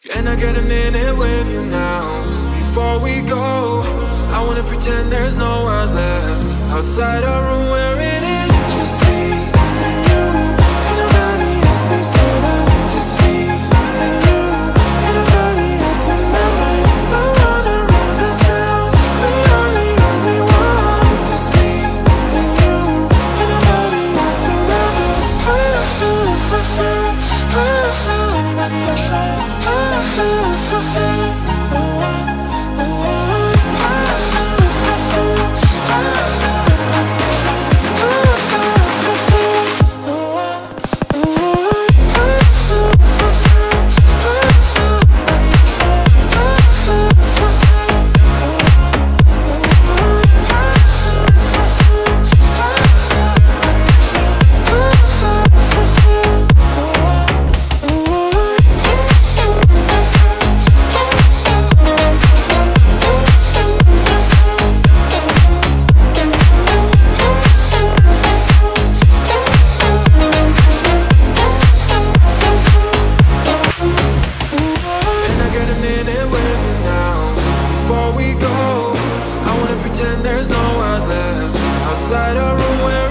Can I get a minute with you now? Before we go, I wanna pretend there's no world left outside our room where pretend there's no world left outside our room